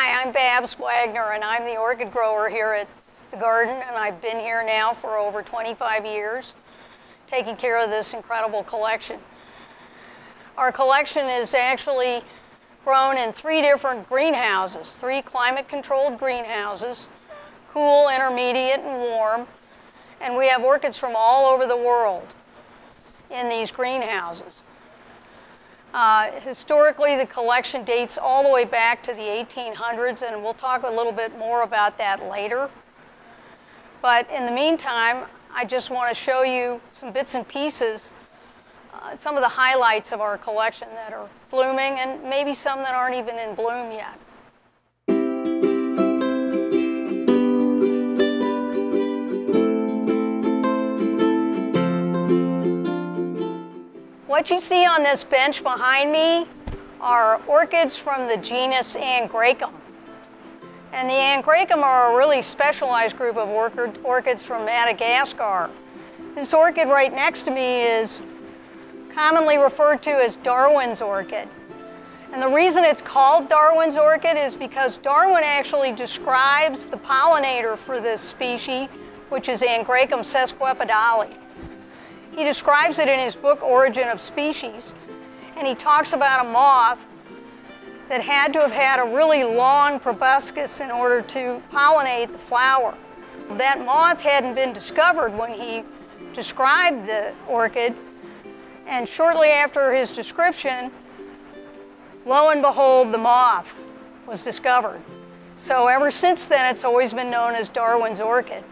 Hi, I'm Babs Wagner, and I'm the orchid grower here at the garden, and I've been here now for over 25 years, taking care of this incredible collection. Our collection is actually grown in three different greenhouses, three climate-controlled greenhouses, cool, intermediate, and warm, and we have orchids from all over the world in these greenhouses. Uh, historically, the collection dates all the way back to the 1800s, and we'll talk a little bit more about that later. But in the meantime, I just want to show you some bits and pieces, uh, some of the highlights of our collection that are blooming, and maybe some that aren't even in bloom yet. What you see on this bench behind me are orchids from the genus Angraecum. And the Angraecum are a really specialized group of orchid, orchids from Madagascar. This orchid right next to me is commonly referred to as Darwin's orchid. And the reason it's called Darwin's orchid is because Darwin actually describes the pollinator for this species, which is Angraecum sesquipedale. He describes it in his book, Origin of Species, and he talks about a moth that had to have had a really long proboscis in order to pollinate the flower. That moth hadn't been discovered when he described the orchid, and shortly after his description, lo and behold, the moth was discovered. So ever since then, it's always been known as Darwin's orchid.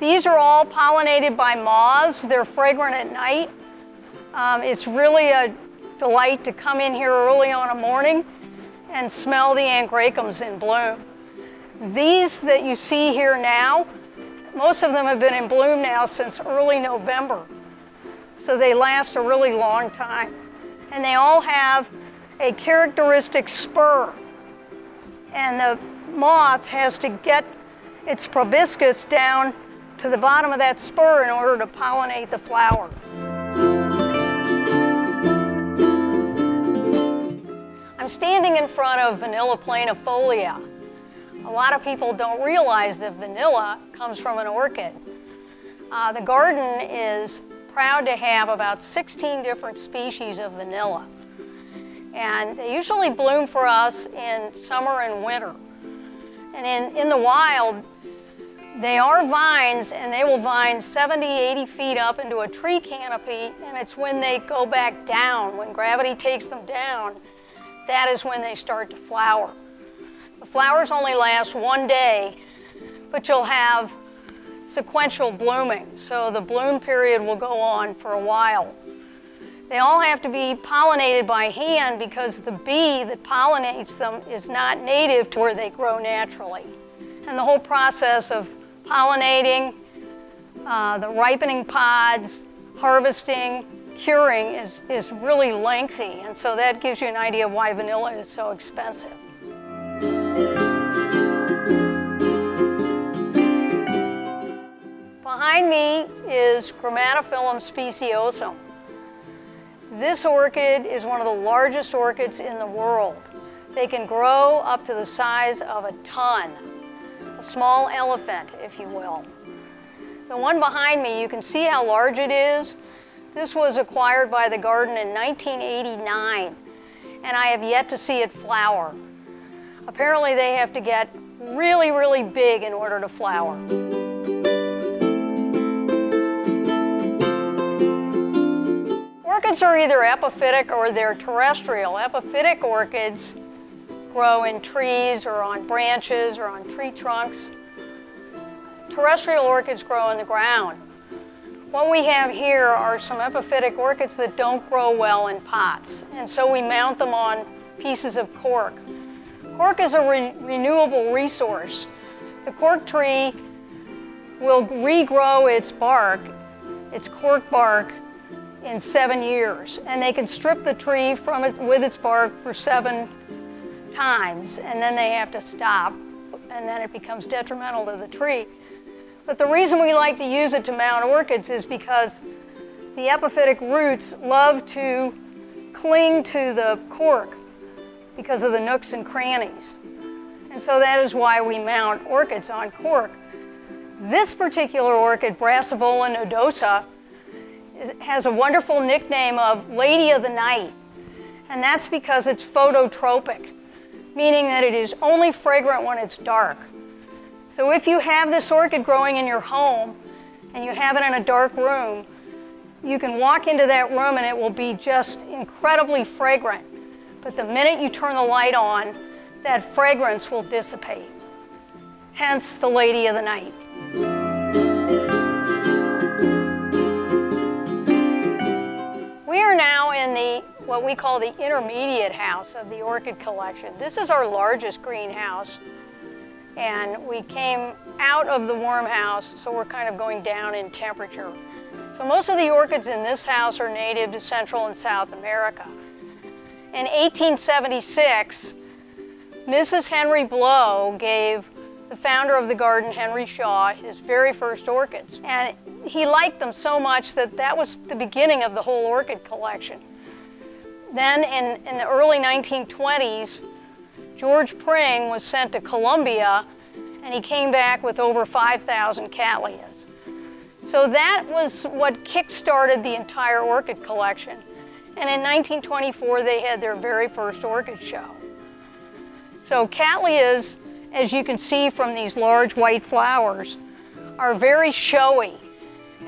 These are all pollinated by moths. They're fragrant at night. Um, it's really a delight to come in here early on a morning and smell the angraecums in bloom. These that you see here now, most of them have been in bloom now since early November. So they last a really long time. And they all have a characteristic spur. And the moth has to get its proboscis down to the bottom of that spur in order to pollinate the flower. I'm standing in front of Vanilla planifolia. A lot of people don't realize that vanilla comes from an orchid. Uh, the garden is proud to have about 16 different species of vanilla. And they usually bloom for us in summer and winter. And in, in the wild, they are vines and they will vine 70, 80 feet up into a tree canopy and it's when they go back down, when gravity takes them down, that is when they start to flower. The flowers only last one day, but you'll have sequential blooming. So the bloom period will go on for a while. They all have to be pollinated by hand because the bee that pollinates them is not native to where they grow naturally. And the whole process of pollinating, uh, the ripening pods, harvesting, curing is, is really lengthy. And so that gives you an idea of why vanilla is so expensive. Behind me is Grammatophyllum speciosum. This orchid is one of the largest orchids in the world. They can grow up to the size of a ton a small elephant, if you will. The one behind me, you can see how large it is. This was acquired by the garden in 1989, and I have yet to see it flower. Apparently they have to get really, really big in order to flower. Orchids are either epiphytic or they're terrestrial. Epiphytic orchids grow in trees or on branches or on tree trunks. Terrestrial orchids grow in the ground. What we have here are some epiphytic orchids that don't grow well in pots, and so we mount them on pieces of cork. Cork is a re renewable resource. The cork tree will regrow its bark, its cork bark, in seven years, and they can strip the tree from it with its bark for seven times and then they have to stop and then it becomes detrimental to the tree. But the reason we like to use it to mount orchids is because the epiphytic roots love to cling to the cork because of the nooks and crannies. And so that is why we mount orchids on cork. This particular orchid, Brassavola nodosa, has a wonderful nickname of Lady of the Night. And that's because it's phototropic, meaning that it is only fragrant when it's dark. So if you have this orchid growing in your home and you have it in a dark room, you can walk into that room and it will be just incredibly fragrant. But the minute you turn the light on, that fragrance will dissipate. Hence the lady of the night. We are now in the what we call the intermediate house of the orchid collection. This is our largest greenhouse and we came out of the warm house so we're kind of going down in temperature. So most of the orchids in this house are native to Central and South America. In 1876, Mrs. Henry Blow gave the founder of the garden, Henry Shaw, his very first orchids. And he liked them so much that that was the beginning of the whole orchid collection. Then in, in the early 1920s, George Pring was sent to Colombia and he came back with over 5,000 cattleyas. So that was what kick-started the entire orchid collection. And in 1924, they had their very first orchid show. So cattleyas, as you can see from these large white flowers, are very showy.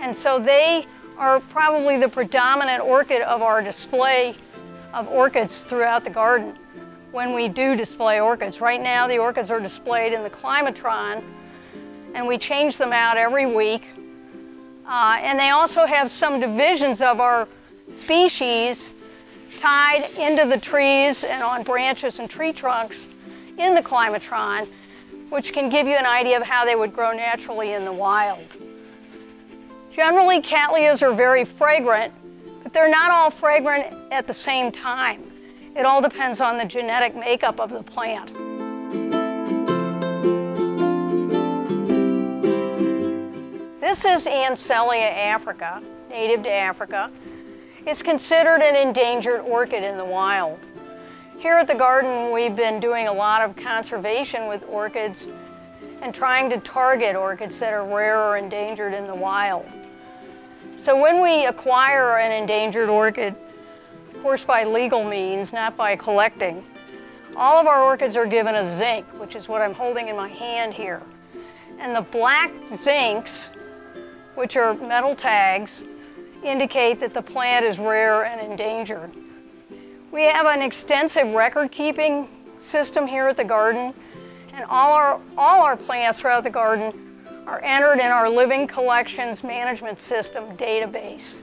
And so they are probably the predominant orchid of our display of orchids throughout the garden when we do display orchids. Right now the orchids are displayed in the Climatron and we change them out every week. Uh, and they also have some divisions of our species tied into the trees and on branches and tree trunks in the Climatron, which can give you an idea of how they would grow naturally in the wild. Generally, cattleyas are very fragrant, they're not all fragrant at the same time. It all depends on the genetic makeup of the plant. This is Ansellia africana, native to Africa. It's considered an endangered orchid in the wild. Here at the garden, we've been doing a lot of conservation with orchids and trying to target orchids that are rare or endangered in the wild. So when we acquire an endangered orchid, of course by legal means, not by collecting, all of our orchids are given a zinc, which is what I'm holding in my hand here. And the black zincs, which are metal tags, indicate that the plant is rare and endangered. We have an extensive record keeping system here at the garden and all our, all our plants throughout the garden are entered in our living collections management system database.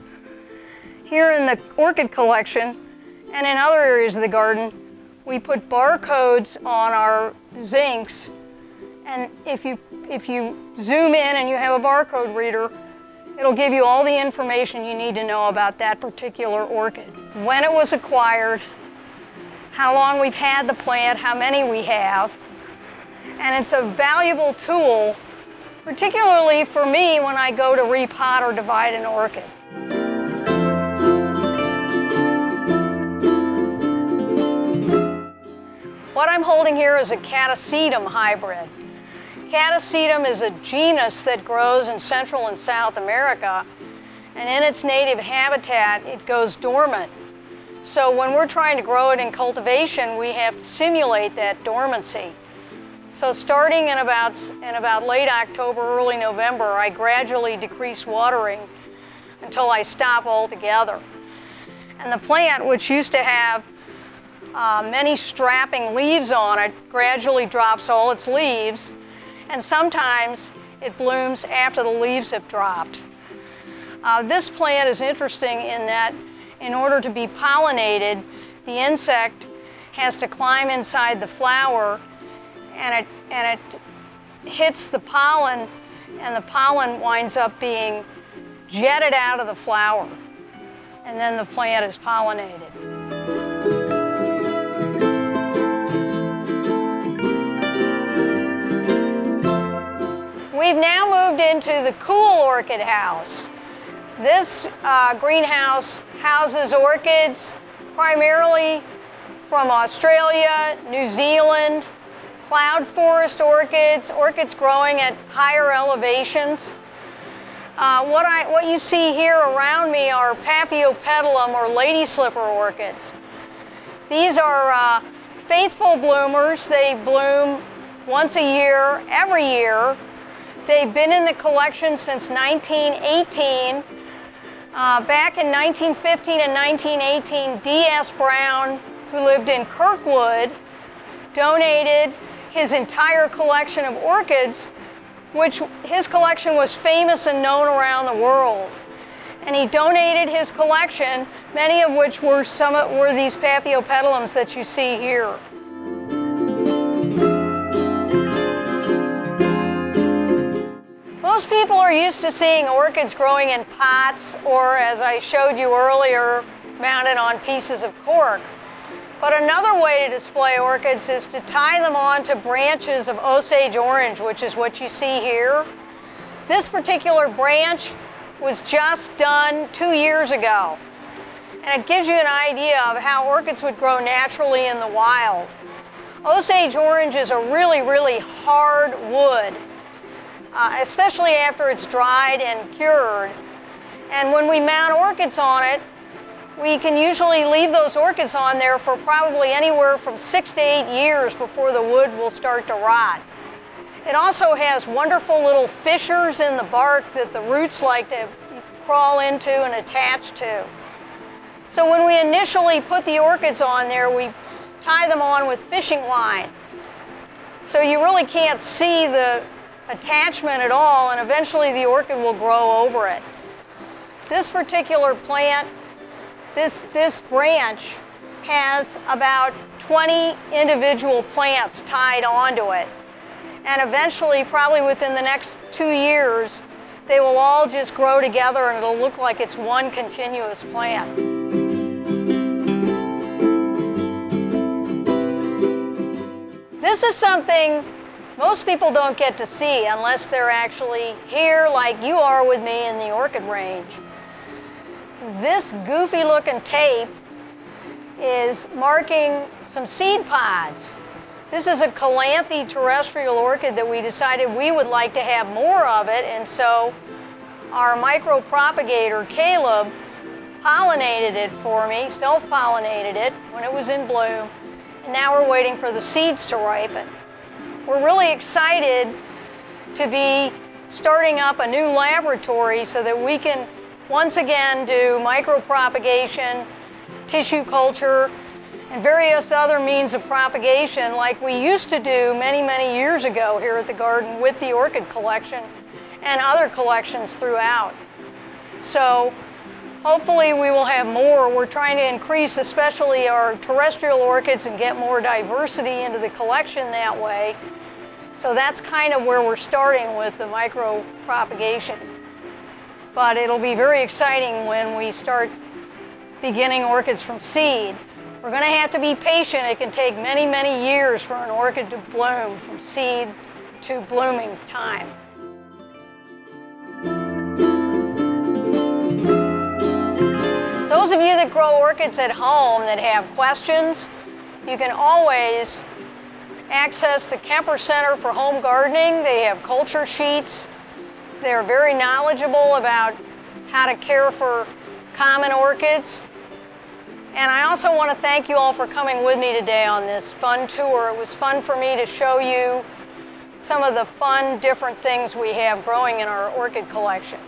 Here in the orchid collection and in other areas of the garden, we put barcodes on our zincs and if you, if you zoom in and you have a barcode reader, It'll give you all the information you need to know about that particular orchid. When it was acquired, how long we've had the plant, how many we have. And it's a valuable tool, particularly for me when I go to repot or divide an orchid. What I'm holding here is a catasetum hybrid. Catasetum is a genus that grows in Central and South America, and in its native habitat, it goes dormant. So when we're trying to grow it in cultivation, we have to simulate that dormancy. So starting in about, in about late October, early November, I gradually decrease watering until I stop altogether. And the plant, which used to have uh, many strapping leaves on it, gradually drops all its leaves and sometimes it blooms after the leaves have dropped. Uh, this plant is interesting in that in order to be pollinated, the insect has to climb inside the flower and it, and it hits the pollen and the pollen winds up being jetted out of the flower and then the plant is pollinated. We've now moved into the cool orchid house. This uh, greenhouse houses orchids primarily from Australia, New Zealand, cloud forest orchids, orchids growing at higher elevations. Uh, what, I, what you see here around me are Paphiopedilum or lady slipper orchids. These are uh, faithful bloomers. They bloom once a year, every year. They've been in the collection since 1918. Uh, back in 1915 and 1918, D.S. Brown, who lived in Kirkwood, donated his entire collection of orchids, which his collection was famous and known around the world. And he donated his collection, many of which were some were these Paphiopedilums that you see here. Most people are used to seeing orchids growing in pots or, as I showed you earlier, mounted on pieces of cork. But another way to display orchids is to tie them onto branches of Osage orange, which is what you see here. This particular branch was just done two years ago. And it gives you an idea of how orchids would grow naturally in the wild. Osage orange is a really, really hard wood, uh, especially after it's dried and cured. And when we mount orchids on it, we can usually leave those orchids on there for probably anywhere from six to eight years before the wood will start to rot. It also has wonderful little fissures in the bark that the roots like to crawl into and attach to. So when we initially put the orchids on there, we tie them on with fishing line. So you really can't see the attachment at all, and eventually the orchid will grow over it. This particular plant this, this branch has about 20 individual plants tied onto it. And eventually, probably within the next two years, they will all just grow together and it'll look like it's one continuous plant. This is something most people don't get to see unless they're actually here like you are with me in the orchid range. This goofy looking tape is marking some seed pods. This is a Calanthe terrestrial orchid that we decided we would like to have more of it, and so our micro-propagator, Caleb, pollinated it for me, self-pollinated it when it was in bloom, and now we're waiting for the seeds to ripen. We're really excited to be starting up a new laboratory so that we can once again do micropropagation, tissue culture, and various other means of propagation like we used to do many, many years ago here at the garden with the orchid collection and other collections throughout. So hopefully we will have more. We're trying to increase especially our terrestrial orchids and get more diversity into the collection that way. So that's kind of where we're starting with the micro propagation but it'll be very exciting when we start beginning orchids from seed. We're going to have to be patient. It can take many, many years for an orchid to bloom from seed to blooming time. Those of you that grow orchids at home that have questions, you can always access the Kemper Center for Home Gardening. They have culture sheets they're very knowledgeable about how to care for common orchids. And I also want to thank you all for coming with me today on this fun tour. It was fun for me to show you some of the fun, different things we have growing in our orchid collection.